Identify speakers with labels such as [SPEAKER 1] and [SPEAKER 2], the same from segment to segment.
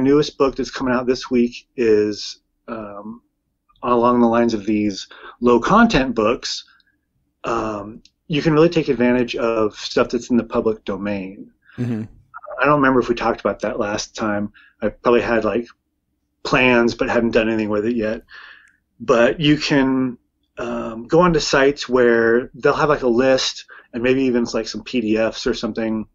[SPEAKER 1] newest book that's coming out this week is um, along the lines of these low content books. Um, you can really take advantage of stuff that's in the public domain. Mm-hmm. I don't remember if we talked about that last time. I probably had like plans, but hadn't done anything with it yet. But you can um, go onto sites where they'll have like a list and maybe even like some PDFs or something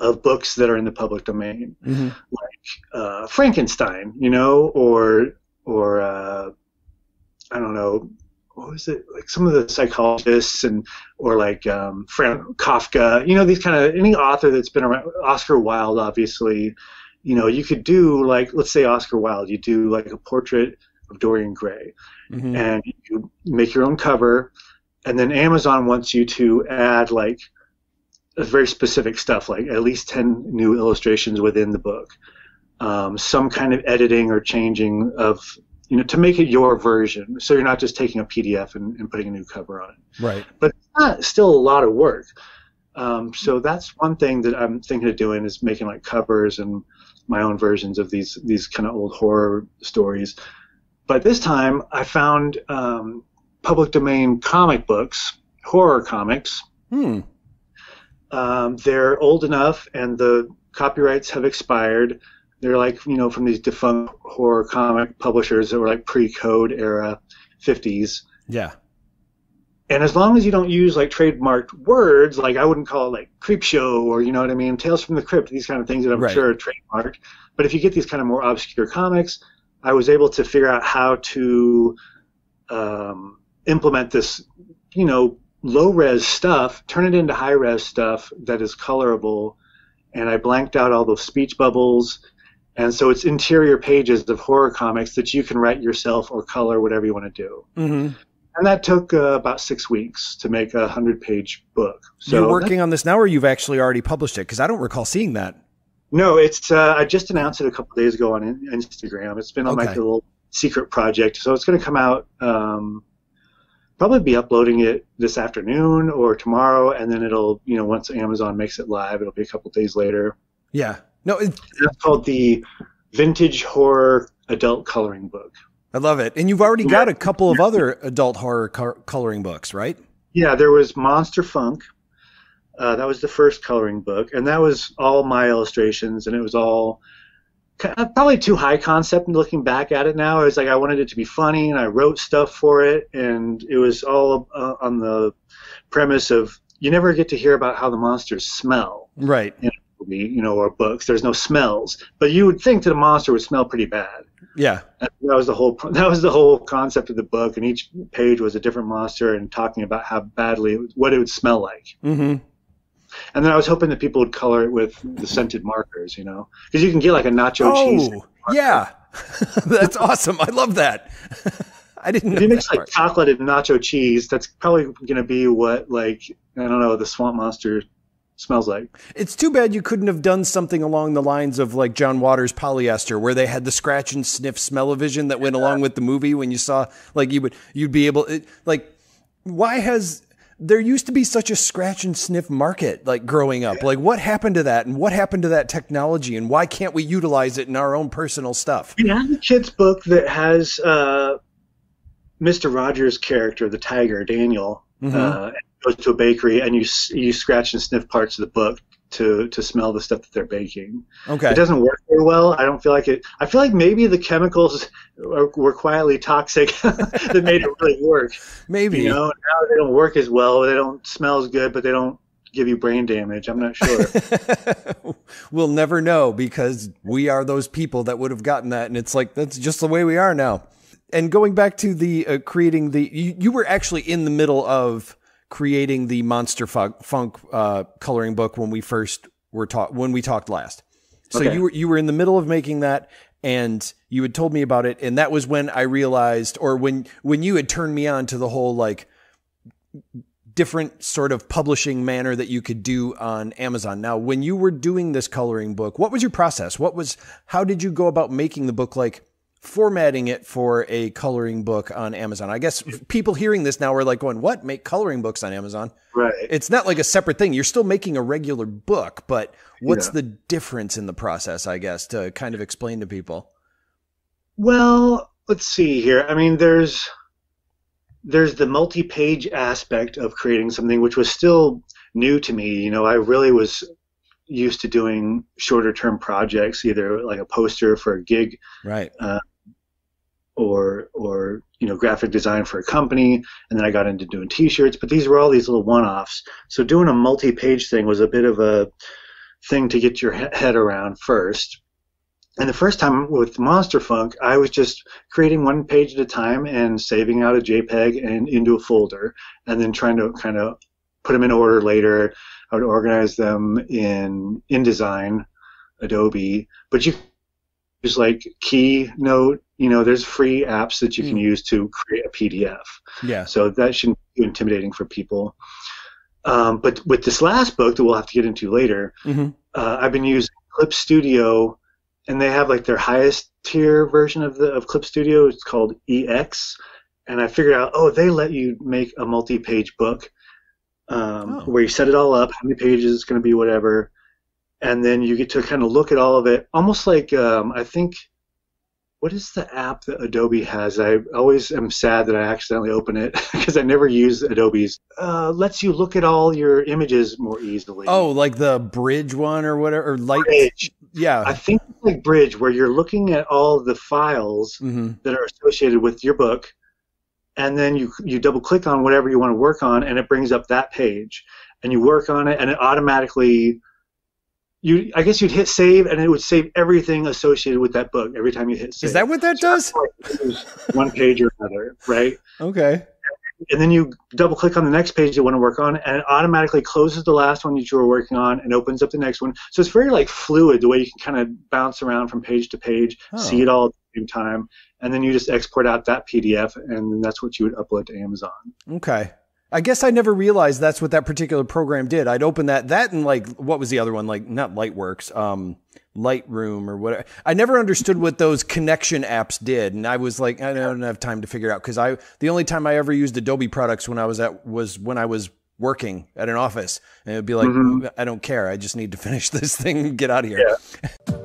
[SPEAKER 1] of books that are in the public domain, mm-hmm. like uh, Frankenstein, you know, or or uh, I don't know, what was it like some of the psychologists and or like um, Frank Kafka, you know, these kind of any author that's been around, Oscar Wilde, obviously, you know, you could do like let's say Oscar Wilde, you do like a portrait of Dorian Gray, mm-hmm. and you make your own cover, and then Amazon wants you to add like very specific stuff, like at least 10 new illustrations within the book, um, some kind of editing or changing of, you know, to make it your version. So you're not just taking a PDF and, and putting a new cover on it.
[SPEAKER 2] Right.
[SPEAKER 1] But it's not, still a lot of work. Um, so that's one thing that I'm thinking of doing is making like covers and my own versions of these these kind of old horror stories. But this time I found um, public domain comic books, horror comics.
[SPEAKER 2] Hmm
[SPEAKER 1] um, they're old enough and the copyrights have expired. They're like, you know, from these defunct horror comic publishers that were like pre code era 50s.
[SPEAKER 2] Yeah.
[SPEAKER 1] And as long as you don't use like trademarked words, like I wouldn't call it like creep show or you know what I mean, Tales from the Crypt, these kind of things that I'm right. sure are trademarked. But if you get these kind of more obscure comics, I was able to figure out how to um, implement this, you know, low res stuff, turn it into high res stuff that is colorable. And I blanked out all those speech bubbles. And so it's interior pages of horror comics that you can write yourself or color whatever you want to do.
[SPEAKER 2] Mm-hmm.
[SPEAKER 1] And that took uh, about six weeks to make a hundred page book.
[SPEAKER 2] So you're working on this now, or you've actually already published it? Because I don't recall seeing that.
[SPEAKER 1] No, it's uh, I just announced it a couple days ago on Instagram. It's been on okay. my little secret project, so it's going to come out um, probably be uploading it this afternoon or tomorrow, and then it'll, you know, once Amazon makes it live, it'll be a couple days later.
[SPEAKER 2] Yeah. No,
[SPEAKER 1] it's called the Vintage Horror Adult Coloring Book.
[SPEAKER 2] I love it. And you've already got a couple of other adult horror coloring books, right?
[SPEAKER 1] Yeah, there was Monster Funk. Uh, that was the first coloring book, and that was all my illustrations, and it was all probably too high concept looking back at it now. It was like I wanted it to be funny, and I wrote stuff for it, and it was all uh, on the premise of you never get to hear about how the monsters smell.
[SPEAKER 2] Right.
[SPEAKER 1] In a movie, you know, or books. There's no smells, but you would think that a monster would smell pretty bad.
[SPEAKER 2] Yeah.
[SPEAKER 1] And that was the whole. That was the whole concept of the book, and each page was a different monster and talking about how badly what it would smell like.
[SPEAKER 2] Mm-hmm
[SPEAKER 1] and then I was hoping that people would color it with the scented markers, you know, because you can get like a nacho oh, cheese.
[SPEAKER 2] yeah, that's awesome. I love that. I didn't.
[SPEAKER 1] If you mix like part. chocolate and nacho cheese, that's probably going to be what like I don't know the swamp monster smells like.
[SPEAKER 2] It's too bad you couldn't have done something along the lines of like John Waters polyester, where they had the scratch and sniff smell-o-vision that went along with the movie. When you saw like you would you'd be able it, like why has there used to be such a scratch and sniff market like growing up. Like what happened to that and what happened to that technology and why can't we utilize it in our own personal stuff?
[SPEAKER 1] We have a kid's book that has uh, Mr. Rogers' character, the tiger, Daniel, mm-hmm. uh, goes to a bakery and you you scratch and sniff parts of the book to to smell the stuff that they're baking.
[SPEAKER 2] Okay.
[SPEAKER 1] It doesn't work very well. I don't feel like it. I feel like maybe the chemicals are, were quietly toxic that made it really work.
[SPEAKER 2] Maybe.
[SPEAKER 1] You know, now they don't work as well. They don't smell as good, but they don't give you brain damage. I'm not sure.
[SPEAKER 2] we'll never know because we are those people that would have gotten that, and it's like that's just the way we are now. And going back to the uh, creating the, you, you were actually in the middle of creating the Monster Funk uh, coloring book when we first were taught when we talked last. So okay. you were you were in the middle of making that, and you had told me about it, and that was when I realized, or when when you had turned me on to the whole like different sort of publishing manner that you could do on Amazon. Now, when you were doing this coloring book, what was your process? What was how did you go about making the book like formatting it for a coloring book on Amazon. I guess people hearing this now are like going, "What? Make coloring books on Amazon?"
[SPEAKER 1] Right.
[SPEAKER 2] It's not like a separate thing. You're still making a regular book, but what's yeah. the difference in the process, I guess, to kind of explain to people?
[SPEAKER 1] Well, let's see here. I mean, there's there's the multi-page aspect of creating something which was still new to me. You know, I really was used to doing shorter term projects, either like a poster for a gig,
[SPEAKER 2] right,
[SPEAKER 1] uh, or or you know graphic design for a company and then I got into doing t-shirts but these were all these little one-offs. So doing a multi-page thing was a bit of a thing to get your head around first. And the first time with Monster Funk I was just creating one page at a time and saving out a JPEG and into a folder and then trying to kind of put them in order later. I would organize them in InDesign Adobe but you just like Keynote you know, there's free apps that you can mm. use to create a PDF.
[SPEAKER 2] Yeah.
[SPEAKER 1] So that shouldn't be intimidating for people. Um, but with this last book that we'll have to get into later, mm-hmm. uh, I've been using Clip Studio, and they have like their highest tier version of the of Clip Studio. It's called EX, and I figured out, oh, they let you make a multi-page book um, oh. where you set it all up, how many pages it's going to be, whatever, and then you get to kind of look at all of it, almost like um, I think what is the app that Adobe has? I always am sad that I accidentally open it because I never use Adobe's. Uh, lets you look at all your images more easily.
[SPEAKER 2] Oh, like the Bridge one or whatever, or Light.
[SPEAKER 1] Bridge.
[SPEAKER 2] Yeah,
[SPEAKER 1] I think like Bridge, where you're looking at all the files mm-hmm. that are associated with your book, and then you you double click on whatever you want to work on, and it brings up that page, and you work on it, and it automatically you I guess you'd hit save and it would save everything associated with that book every time you hit save.
[SPEAKER 2] Is that what that so does?
[SPEAKER 1] one page or another, right?
[SPEAKER 2] Okay.
[SPEAKER 1] And then you double click on the next page you want to work on, and it automatically closes the last one that you were working on and opens up the next one. So it's very like fluid, the way you can kind of bounce around from page to page, oh. see it all at the same time, and then you just export out that PDF, and that's what you would upload to Amazon.
[SPEAKER 2] Okay. I guess I never realized that's what that particular program did. I'd open that, that and like, what was the other one? Like, not Lightworks, um, Lightroom or whatever. I never understood what those connection apps did. And I was like, I don't have time to figure out. Cause I, the only time I ever used Adobe products when I was at, was when I was working at an office. And it'd be like, mm-hmm. I don't care. I just need to finish this thing and get out of here. Yeah.